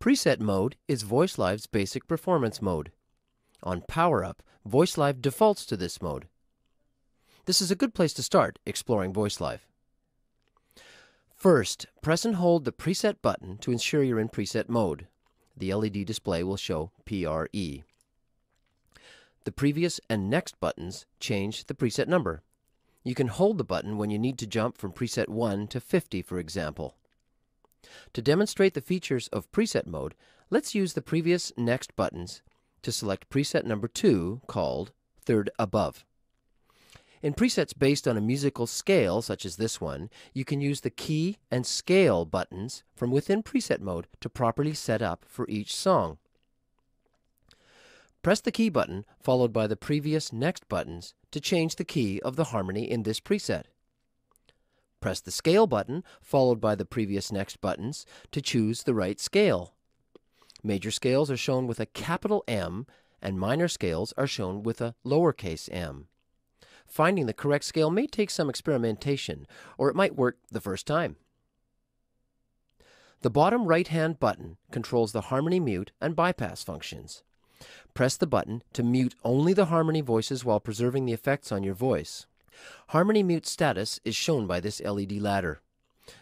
Preset mode is VoiceLive's basic performance mode. On Power Up, VoiceLive defaults to this mode. This is a good place to start exploring VoiceLive. First, press and hold the Preset button to ensure you're in preset mode. The LED display will show PRE. The previous and next buttons change the preset number. You can hold the button when you need to jump from preset 1 to 50, for example. To demonstrate the features of preset mode, let's use the previous next buttons to select preset number 2 called Third Above. In presets based on a musical scale, such as this one, you can use the key and scale buttons from within preset mode to properly set up for each song. Press the key button followed by the previous next buttons to change the key of the harmony in this preset. Press the scale button followed by the previous next buttons to choose the right scale. Major scales are shown with a capital M and minor scales are shown with a lowercase m. Finding the correct scale may take some experimentation, or it might work the first time. The bottom right-hand button controls the harmony mute and bypass functions. Press the button to mute only the harmony voices while preserving the effects on your voice. Harmony mute status is shown by this LED ladder.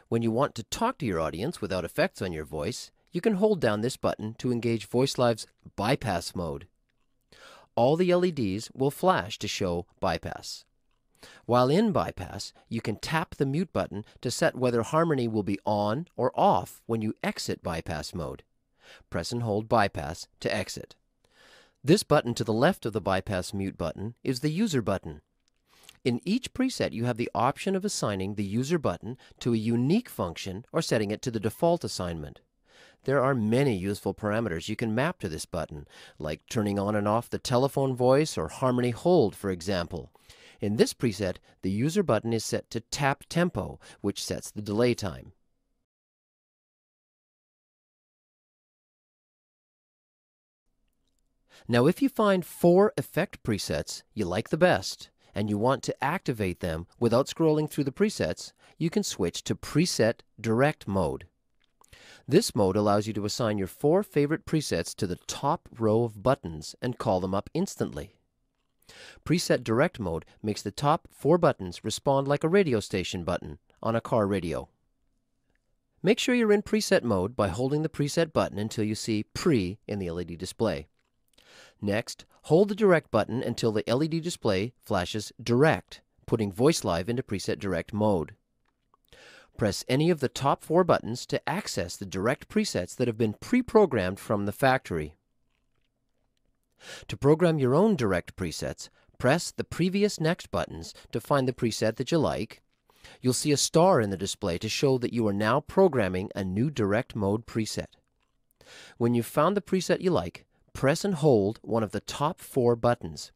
When you want to talk to your audience without effects on your voice, you can hold down this button to engage VoiceLive's bypass mode all the LEDs will flash to show bypass. While in bypass, you can tap the mute button to set whether harmony will be on or off when you exit bypass mode. Press and hold bypass to exit. This button to the left of the bypass mute button is the user button. In each preset, you have the option of assigning the user button to a unique function or setting it to the default assignment. There are many useful parameters you can map to this button, like turning on and off the telephone voice or harmony hold, for example. In this preset, the user button is set to tap tempo, which sets the delay time. Now, if you find four effect presets you like the best, and you want to activate them without scrolling through the presets, you can switch to Preset Direct mode. This mode allows you to assign your four favorite presets to the top row of buttons and call them up instantly. Preset Direct mode makes the top four buttons respond like a radio station button on a car radio. Make sure you're in preset mode by holding the preset button until you see Pre in the LED display. Next, hold the Direct button until the LED display flashes Direct, putting VoiceLive into preset Direct mode. Press any of the top four buttons to access the direct presets that have been pre-programmed from the factory. To program your own direct presets, press the previous next buttons to find the preset that you like. You'll see a star in the display to show that you are now programming a new direct mode preset. When you've found the preset you like, press and hold one of the top four buttons.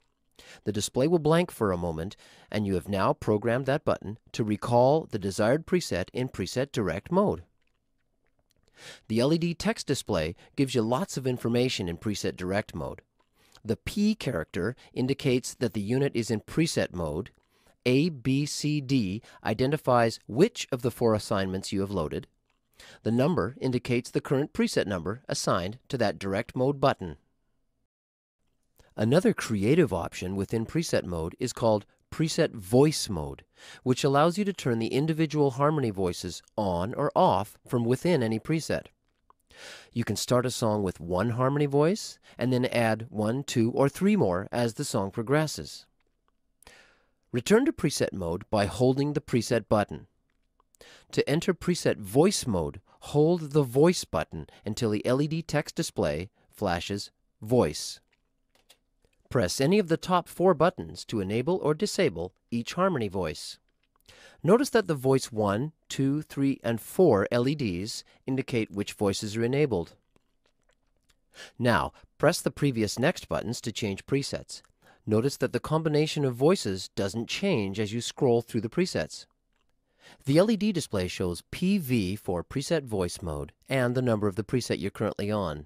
The display will blank for a moment, and you have now programmed that button to recall the desired preset in Preset Direct mode. The LED text display gives you lots of information in Preset Direct mode. The P character indicates that the unit is in preset mode. A, B, C, D identifies which of the four assignments you have loaded. The number indicates the current preset number assigned to that direct mode button. Another creative option within preset mode is called preset voice mode, which allows you to turn the individual harmony voices on or off from within any preset. You can start a song with one harmony voice and then add one, two, or three more as the song progresses. Return to preset mode by holding the preset button. To enter preset voice mode, hold the voice button until the LED text display flashes voice. Press any of the top four buttons to enable or disable each harmony voice. Notice that the voice 1, 2, 3, and 4 LEDs indicate which voices are enabled. Now, press the previous next buttons to change presets. Notice that the combination of voices doesn't change as you scroll through the presets. The LED display shows PV for preset voice mode and the number of the preset you're currently on.